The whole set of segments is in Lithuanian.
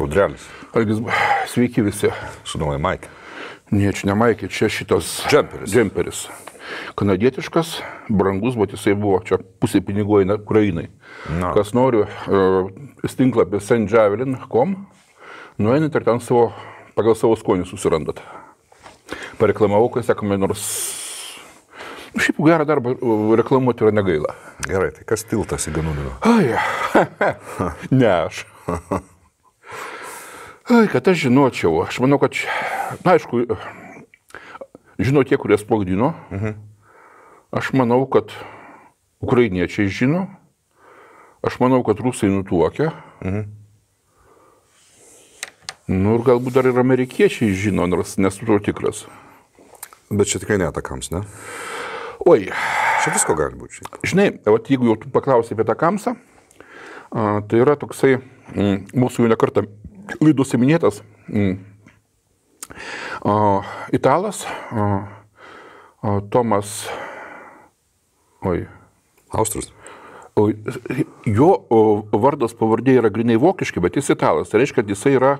Audrelis. Algis, sveiki visi. Su nauja Maikė. Ne, čia ne Maikė, čia šitas Džemperis. džemperis. Kanadietiškas, brangus, bet jisai buvo čia pusė pinigų eina Ukrainai. Na. Kas nori, uh, tinklapį sandjavelin.com, nueinat ir ten savo, pagal savo skonį susirandat. Pareklamavau, kai sakome, nors nu, šiaip gerą darbą uh, reklamuoti yra negaila. Gerai, tai kas tiltas į Ganudino? Ai, ne aš. Ai, kad aš žinočiau, aš manau, kad, na, aišku, žino tie, kurie sprogdino. Mhm. Aš manau, kad ukrainiečiai žino. Aš manau, kad rusai nutuokia. Mhm. Nu ir galbūt dar ir amerikiečiai žino, nors nesu tuo tikras. Bet čia tikrai ne atakams, ne? Oi, Čia visko gali būti. šiaip. Žinai, vat, jeigu jau tu paklausai apie tą kamsą, tai yra toksai mūsų jau nekartą laidose minėtas mm, a, italas a, a, Tomas. Oi. Austrus. O, jo vardas pavardė yra grinai vokiški, bet jis italas. Tai reiškia, kad jisai yra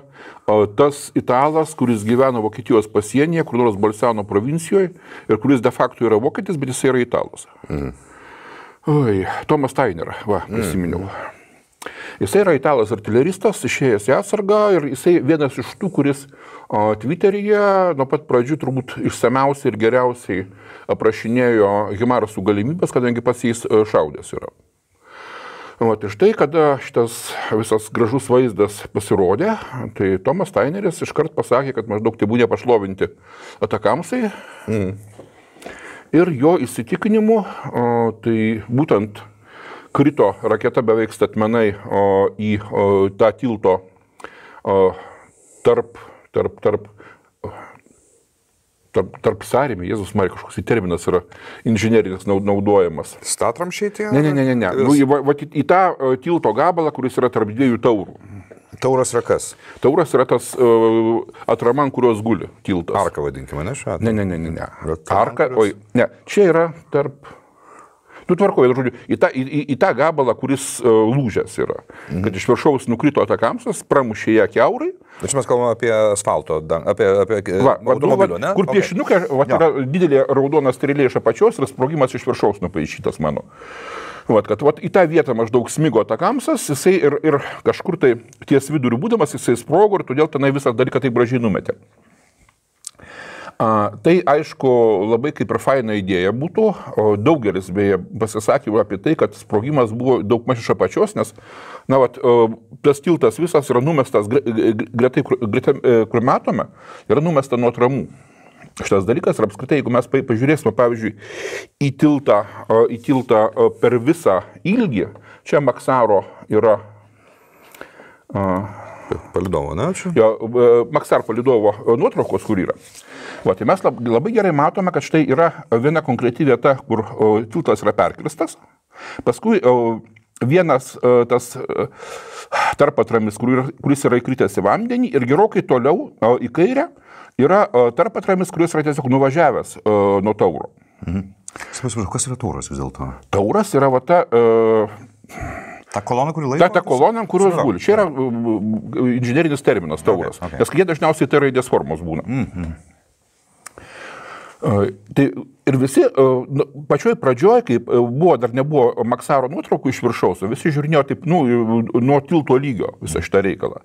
tas italas, kuris gyveno Vokietijos pasienyje, kur nors Balsano provincijoje ir kuris de facto yra vokietis, bet jisai yra italas. Mm. Oi, Tomas Steiner, va, prisiminiau. Mm. Jisai yra italas artileristas, išėjęs į atsargą ir jisai vienas iš tų, kuris o, Twitteryje nuo pat pradžių turbūt išsameusiai ir geriausiai aprašinėjo Himarsų galimybės, kadangi pats jais e, šaudęs yra. O tai štai, kada šitas visas gražus vaizdas pasirodė, tai Tomas Steineris iškart pasakė, kad maždaug tai būnė pašlovinti atakamsai. Mm. Ir jo įsitikinimu, o, tai būtent krito raketa beveik statmenai o, į o, tą tilto o, tarp, tarp, tarp tarp, tarp sąrėmė, Jėzus Marija, kažkoks į terminas yra inžinerinis nau- naudojamas. Statram šitie? Ne, ne, ne, ne. ne. Nu, į, va, va, į tą tilto gabalą, kuris yra tarp dviejų taurų. Tauras yra kas? Tauras yra tas uh, atrama, ant kurios guli tiltas. Arka vadinkime, ne šiuo Ne, ne, ne, ne. ne. Arka, oi, ne, čia yra tarp... Tu tvarkoji, žodžiu, į tą, į, į, į tą gabalą, kuris uh, lūžęs yra. Mhm. Kad iš viršaus nukrito atakamsas, pramušė ją keurai. Čia mes kalbame apie asfalto, apie, apie Va, va, automobilio, va, ne? Kur Okay. piešinukai, va, Jo. yra didelė raudona strėlė iš apačios ir sprogimas iš viršaus nupaišytas mano. Vat, kad vat, į tą vietą maždaug smigo atakamsas, jisai ir, ir kažkur tai ties viduriu būdamas, jisai sprogo ir todėl tenai visą dalyką taip gražiai numetė. A, tai aišku labai kaip ir faina idėja būtų, daugelis beje pasisakė apie tai, kad sprogimas buvo daug maž iš apačios, nes, na, vat, tas tiltas visas yra numestas gre- gre- gretai, kur, gretai, e, matome, yra numesta nuo tramų. Šitas dalykas ir apskritai, jeigu mes pa- pažiūrėsime, pavyzdžiui, į tiltą, į tiltą per visą ilgį, čia Maksaro yra Palidovo, ne? Čia? jo, e, Maksar palidovo e, nuotraukos, kur yra. Va, tai mes lab- labai gerai matome, kad štai yra viena konkreti vieta, kur o, tiltas yra perkristas. Paskui vienas e, tas e, tarpatramis, kuris yra įkritęs į vandenį ir gerokai toliau į kairę yra tarpatramis, kuris yra tiesiog nuvažiavęs nuo tauro. Suprantu, kas yra tauras vis dėlto? Tauras yra va ta, e, Ta kolona, kuri laiko? ta, ta kolona, kurios guli. Čia yra inžinerinis terminas tauras. okay. Nes jie dažniausiai tai raidės formos būna. Mm, Tai ir visi, e, nu, pačioj pradžioj, kai e, buvo, dar nebuvo Maksaro nuotraukų iš viršaus, visi žiūrinėjo taip, nu, nuo tilto lygio visą šitą reikalą.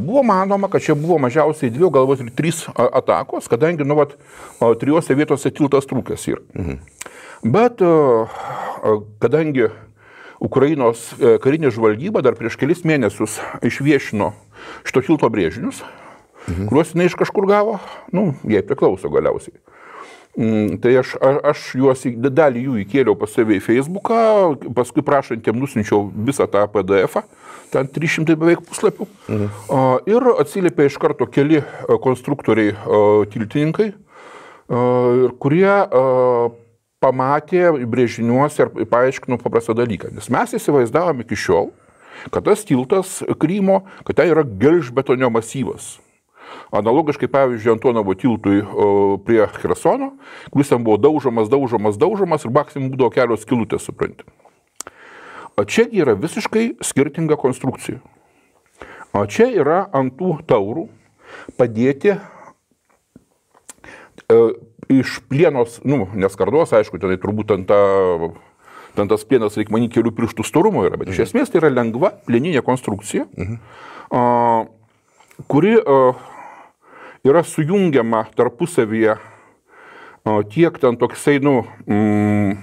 Buvo manoma, kad čia buvo mažiausiai dvi, galbūt ir trys atakos, kadangi, nu, vat, trijose vietose tiltas trūkęs yra. Mhm. Bet kadangi Ukrainos e, karinė žvalgyba dar prieš kelis mėnesius išviešino šito tilto brėžinius, mhm. kuriuos jinai iš kažkur gavo, nu, jai priklauso galiausiai. Mm, Tai aš, aš juos, dalį jų įkėliau pas save į Facebooką, paskui prašantiem nusinčiau visą tą PDF, ten 300 beveik puslapių. Mhm. Ir atsiliepė iš karto keli a, konstruktoriai, a, tiltininkai, kurie pamatė brėžiniuose ir paaiškino paprastą dalyką. Nes mes įsivaizdavom iki šiol, kad tas tiltas Krymo, kad ten yra gelžbetonio masyvas. Analogiškai, pavyzdžiui, Antonovo tiltui prie Hersono, kuris ten buvo daužomas, daužomas, daužomas ir maksimum būdavo kelios kilutės, supranti. O čiagi yra visiškai skirtinga konstrukcija. Čia yra ant tų taurų padėti e, iš plienos, nu, neskardos, aišku, tai turbūt ant ta ten tas plienas, reikia manyti, kelių pirštų storumo yra, bet mhm. iš esmės tai yra lengva plieninė konstrukcija, mhm. a, kuri a, yra sujungiama tarpusavyje a, tiek ten toksai, nu, mm,